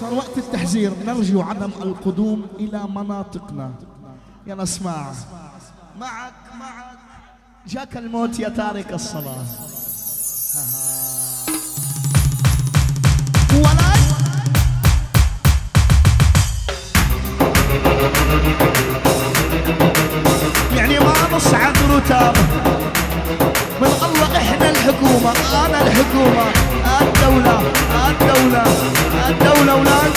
صار وقت التحذير. نرجو عدم القدوم إلى مناطقنا. يلا اسمع. معك معك. جاك الموت يا تارك الصلاة. ولد يعني ما نصعد رتاب. من الله إحنا الحكومة أنا الحكومة. الدولة الدولة الدولة أولاد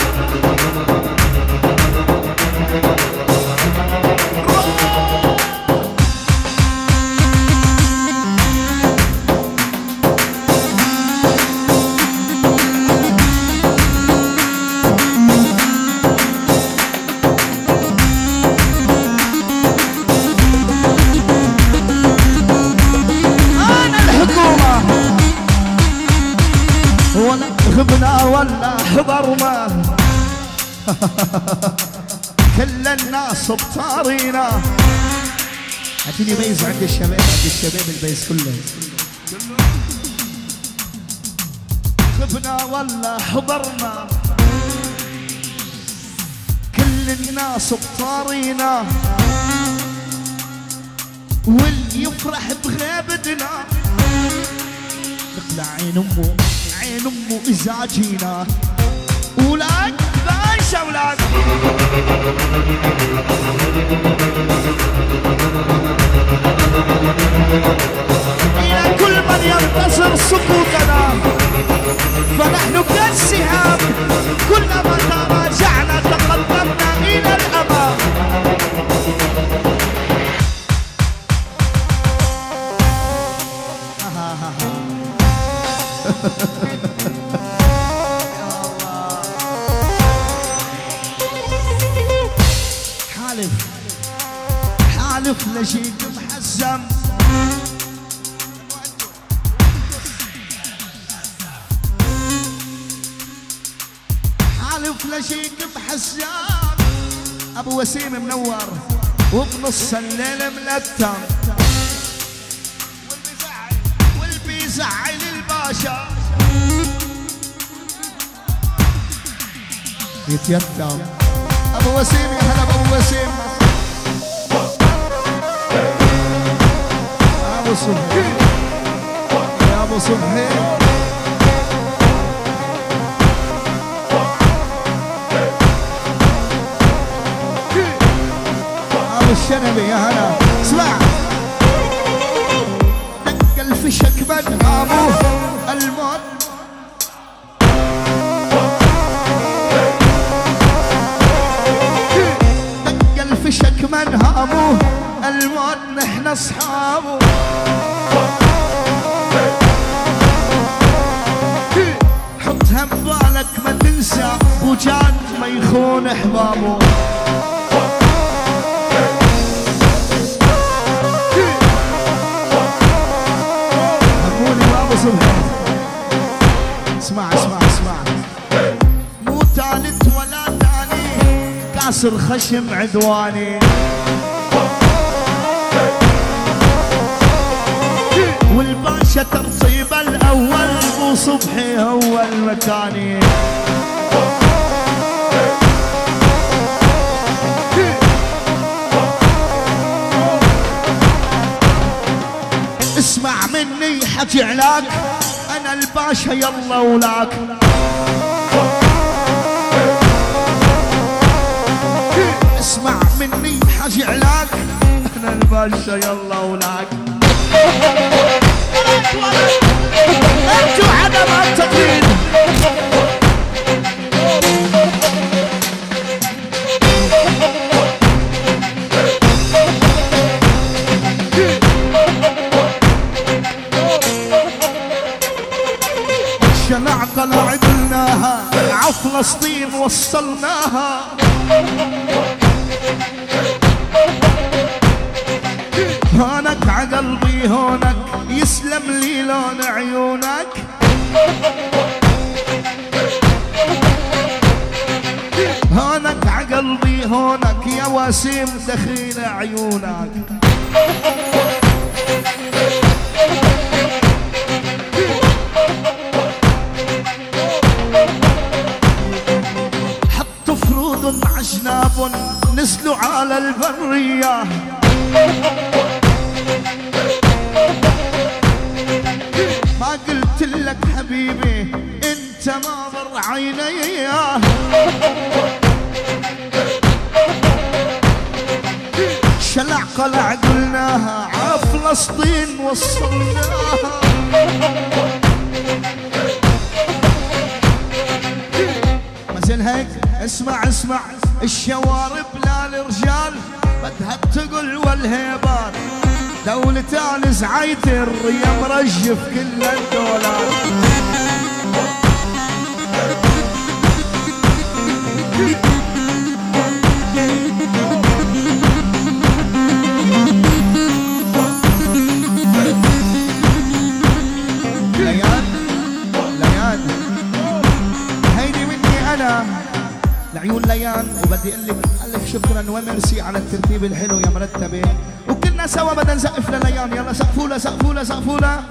حضرنا كل الناس بطارينا اعطيني بيز عند الشباب عند الشباب البيز كله. غبنا ولا حضرنا. كل الناس بطارينا واللي يفرح بغيبتنا. نقلع عين أمه عين أمه اذا جينا ولاد بايش أولاد؟ إلى كل من ينتصر سقوطنا. فنحن كالسحاب كلما تراجعنا تقدمنا إلى الأمام. حالف لشيك محزم حالف لشيك محزم أبو وسيم منور وبنص الليل ملتم واللي بيزعل الباشا. يتيتم أبو وسيم يا هلا أبو وسيم. ابو صبحي يا ابو الشنبي يا اسمع دق دق من هامه الموت نحن اصحابه حطها ببالك ما تنسى وجان ما يخون صبحي. اسمع اسمع اسمع. مو ثالث ولا ثاني كاسر خشم عدواني. ترصيب الأول ابو صبحي هو المكاني. اسمع مني حكي علاك أنا الباشا يلا ولاك. اسمع مني حكي علاك أنا الباشا يلا ولاك. أنتوا عدم التقليد شنعقل عدلناها عفلسطين وصلناها. هونك عقلبي هونك يسلم لي لون عيونك. هونك عقلبي هونك يا وسيم دخيل عيونك. رسل عجناب نزلوا على البرية. ما قلت حبيبي انت ما ضر عيني. شلع قلع قلناها ع فلسطين وصلناها ما زين هيك؟ اسمع اسمع الشوارب لا الرجال بدها التقل والهيبات دولتان زعيتر يا مرجف كل الدولار. ليان ليان هيدي مني أنا. لعيون ليان وبدي أقول لك ألف شكرا وميرسي على الترتيب الحلو يا مرتبه وكلنا سوا بدنا نسقف لليان يلا سقفوا لها سقفوا لها سقفوا لها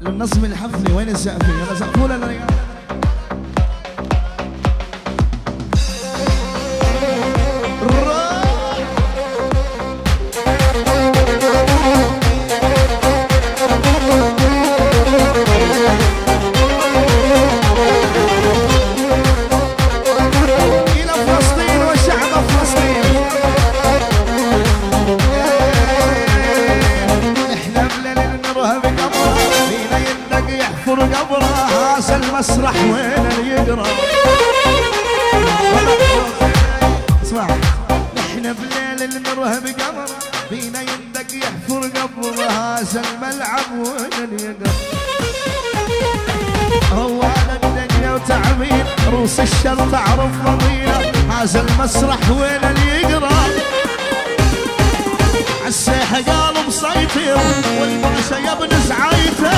للنظم الحفلي وين السقفه يلا سقفوا لها لليان وتعبين روس الشر تعرف مضينا هذا المسرح وين اللي يقرأ؟ عالسيحة قال مسيطر والباشا يا ابن زعايته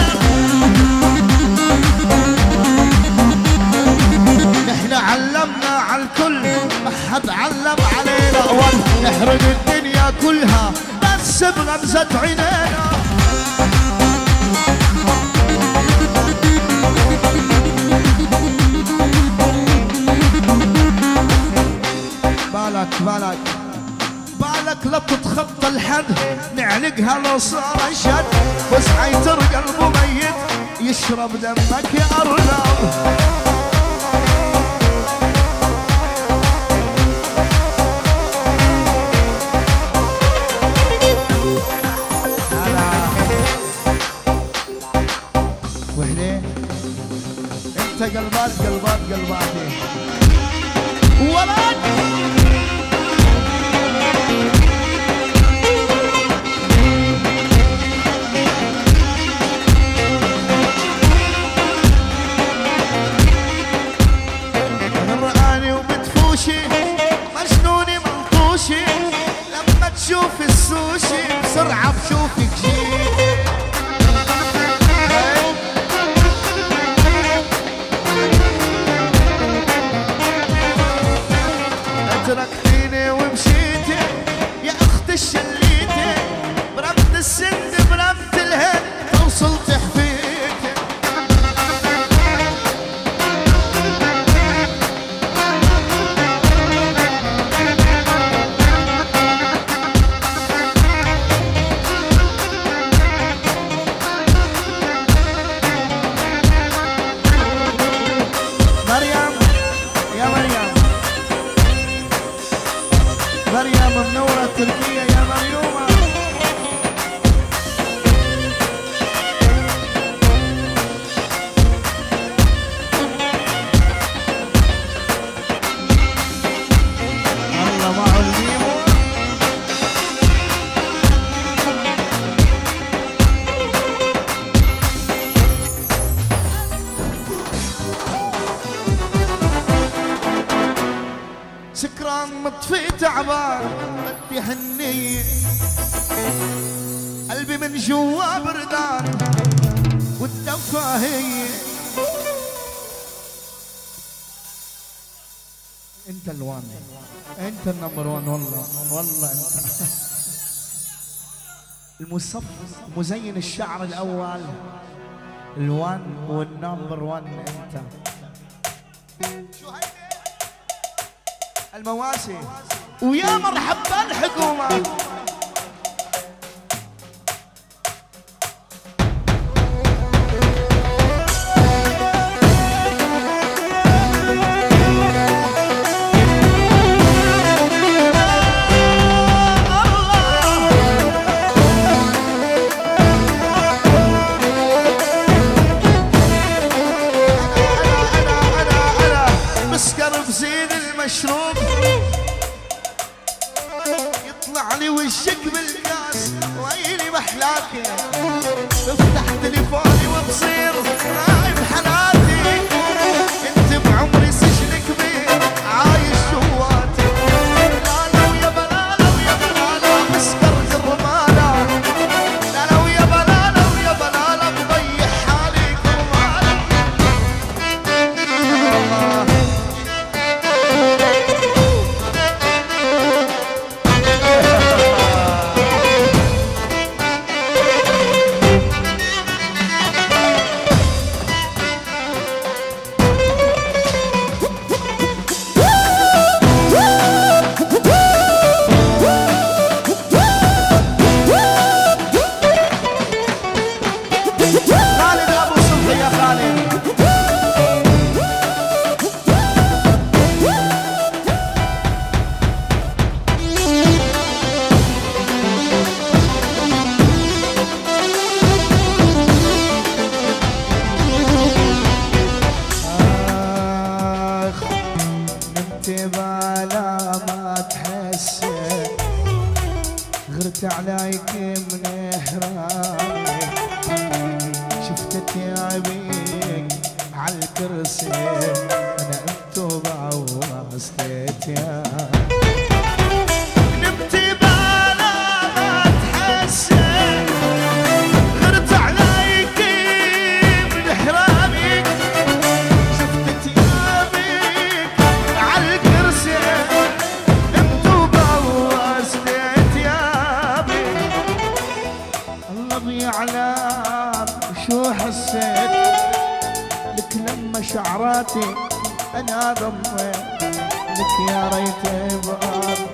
نحن علمنا على الكل ما حد علم علينا. نحرق الدنيا كلها بس بغمزة عينينا. لا تتخطى الحد. نعلقها لو صار شد. وسعيتر قلبه ميت. يشرب دمك يا أرنب. وهنا. انت قلبات قلبات قلباتي ولد Turquía. انت ال number one والله والله انت. المصف مزين الشعر الأول. ال one وال number one انت. المواسي. ويا مرحبا الحكومة. عسكر سنين أنا انتو بعوم عسكيت يا حياتي أنا ضمك يا ريت بقلبي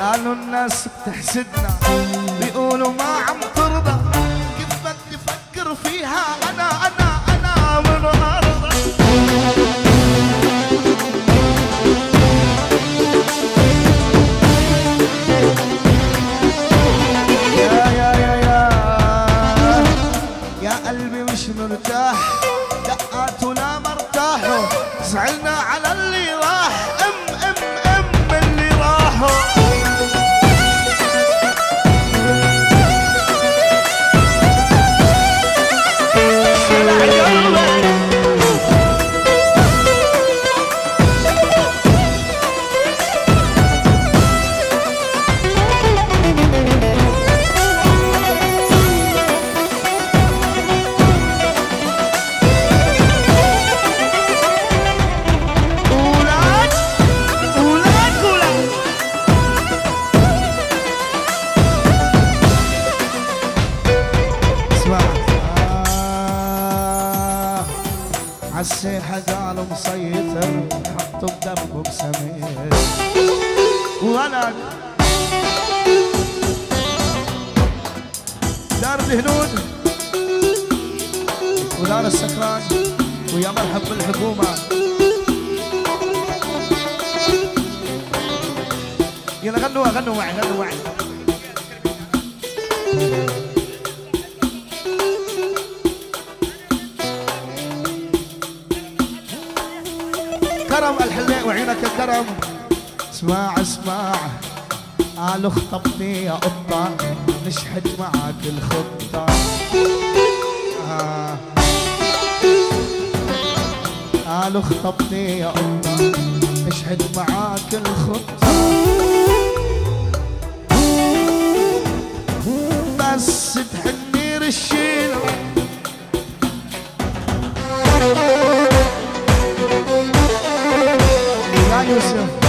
قالوا الناس بتحسدنا. قالوا خطبني يا قطة نشحت معاك الخطة بس تحني رشيل. يا يوسف.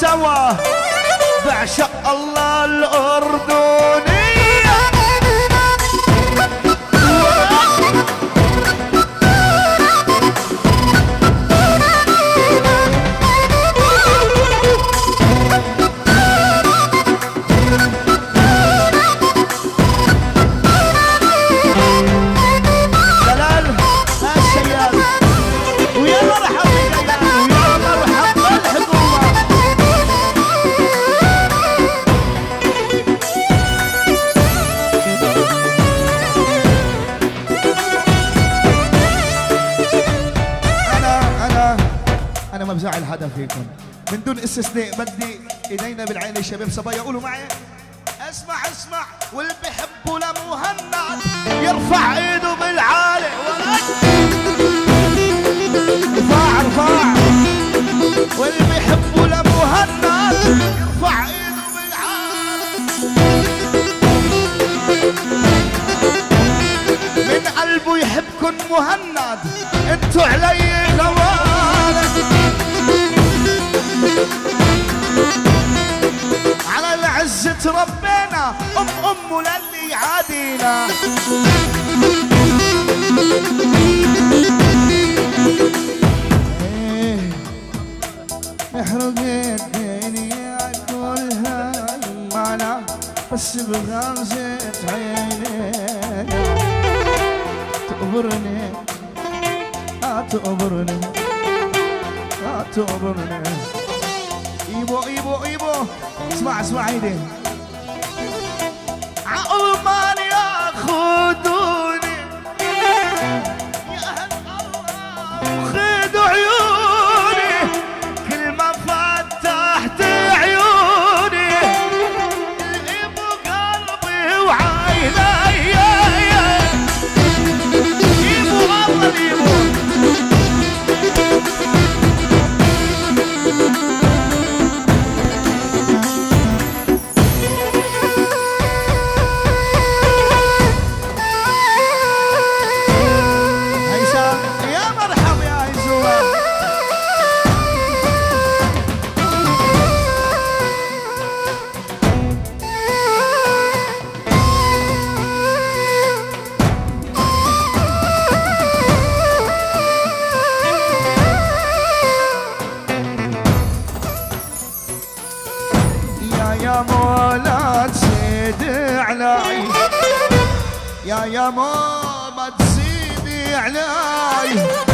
سوا. بعشق الله الأردنية من دون استثناء بدي ايدينا بالعين يا شباب صبايا قولوا معي اسمع اسمع واللي بيحبوا لمهند يرفع ايده بالعالي. ارفع ارفع واللي بيحبوا لمهند يرفع ايده بالعالي. من قلبه يحبكن مهند. أنتوا علي ام للي يعادينا إيه، احرق الدنيا كلها معنا بس بغمزة عينينا. تقبرني آه تقبرني آه تغرنا إيبو إيبو إيبو. اسمع اسمع عيدي يا يا ماما تزيدي علي.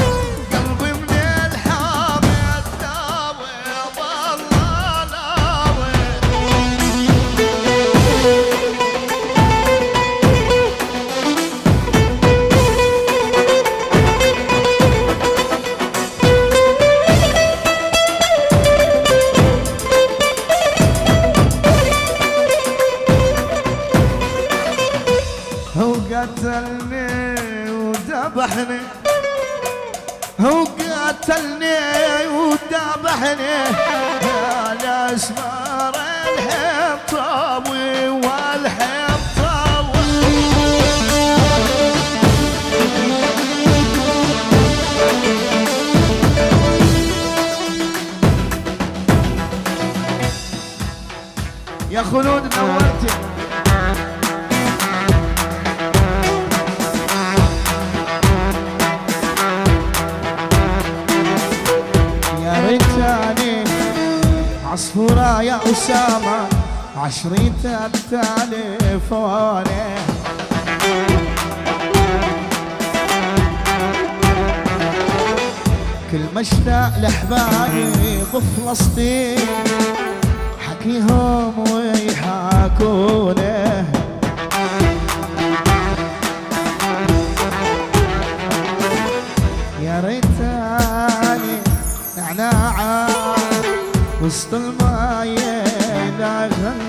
وذبحني يا أسمر الحطاوي والحطاوي يا خلود يا أسامة عشريت التليفوني كل ما اشتاق لحبايبي بفلسطين حكيهم ويحاكوني يا ريتاني نعناعة وسط المايه I've done.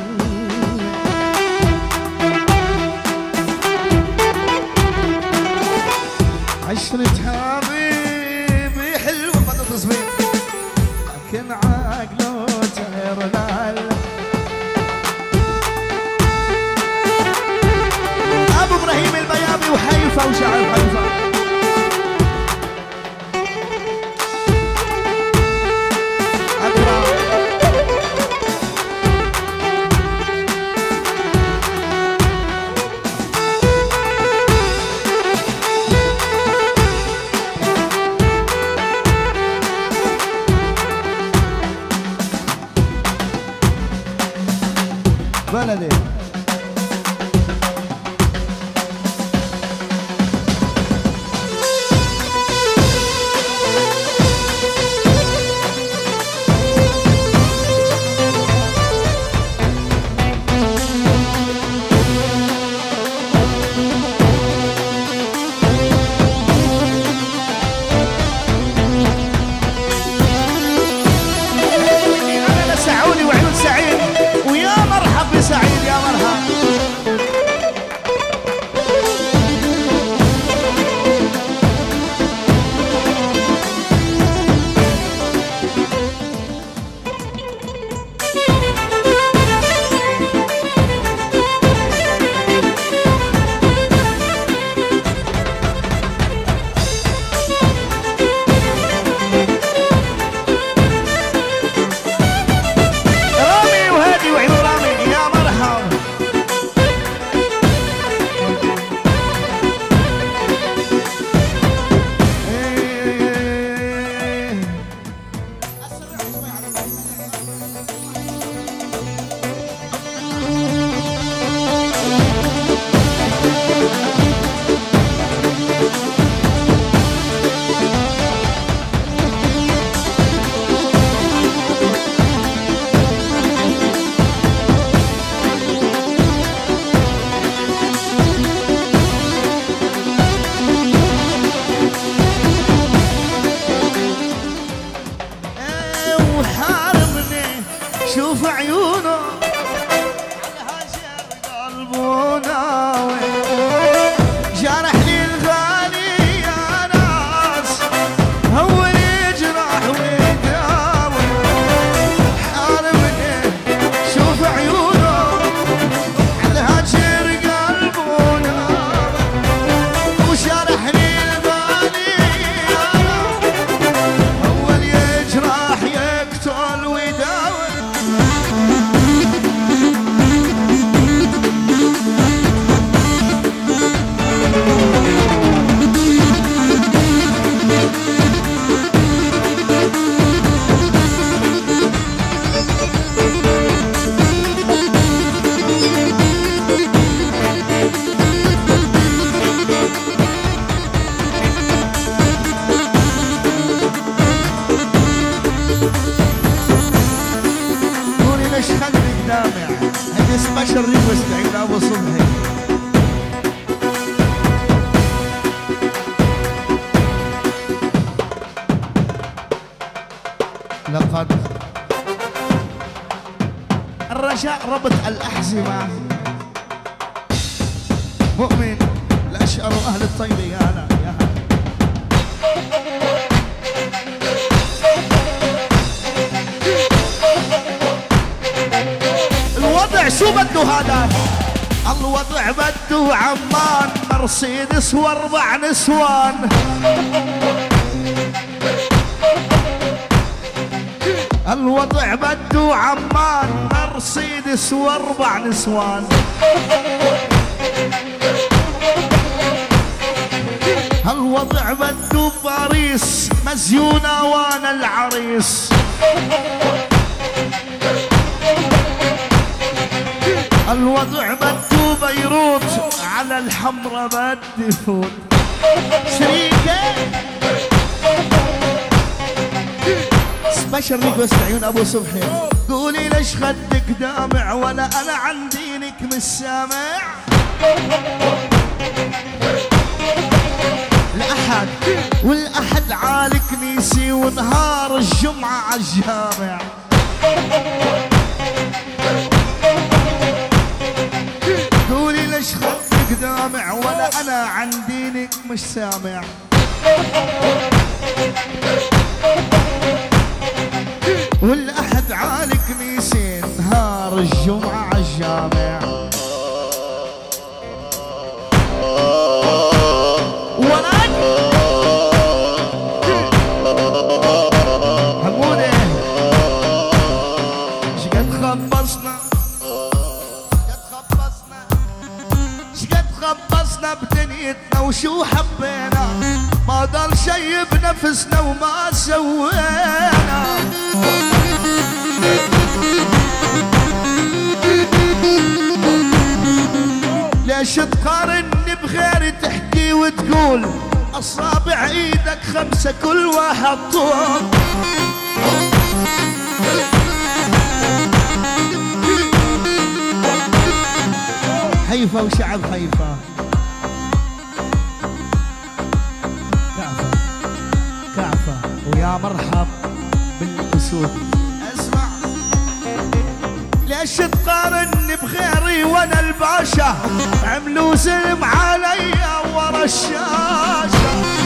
ربط الأحزمة مؤمن الأشقر أهل الطيبة يا هلا يا هلا الوضع شو بده هذا؟ الوضع بده عمان مرسيدس واربع نسوان. الوضع بده عمان مرسيدس واربع نسوان الوضع بده باريس مزيونة وأنا العريس. الوضع بده بيروت على الحمرة بدي فوت. شريكة! special request عيون أبو صبحي قولي ليش خدك دامع ولا أنا عن دينك مش سامع؟ الاحد والأحد عالكنيسي ونهار الجمعة عالجامع قولي ليش خدك دامع ولا أنا عن دينك مش سامع. والاحد عالي كنيسين نهار الجمعة. اصابع إيدك خمسة كل واحد طول حيفا وشعب حيفا كعفة كعفة ويا مرحب بالأسود. أسمع. ليش تقارني بغيري وأنا الباشا؟ عملوا زلم عليا ورا الشاشة.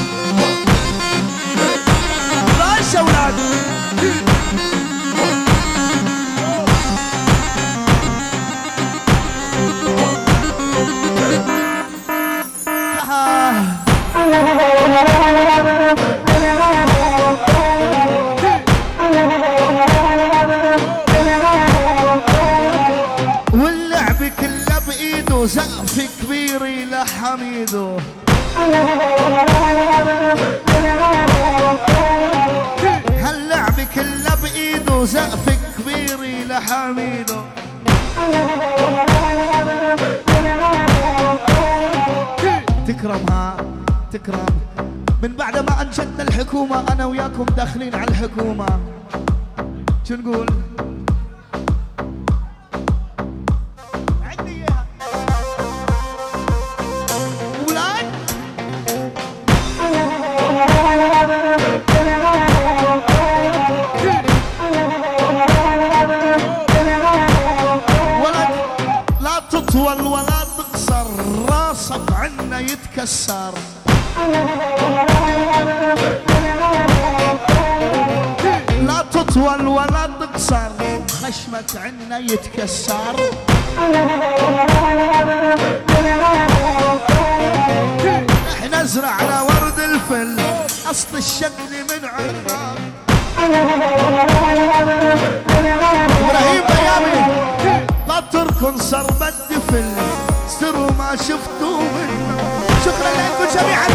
هاللعب كله بإيده سقف كبير إلى حميده تكرمها تكرم. من بعد ما أنشدنا الحكومة أنا وياكم داخلين على الحكومة. شو نقول؟ يتكسر. إحنا زرعنا ورد الفل اصل الشكل من عنا إبراهيم بيامي لا تركن صرب الدفل سروا ما شفتوا منه. شكرا لكم جميعا.